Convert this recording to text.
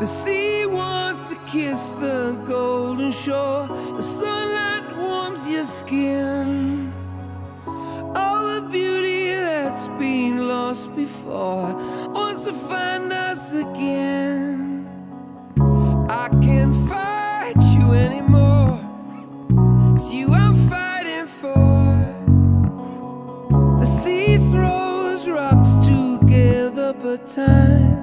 The sea wants to kiss the golden shore. The sunlight warms your skin. All the beauty that's been lost before wants to find us again. I can't fight you anymore. It's you I'm fighting for. The sea throws rocks together, but time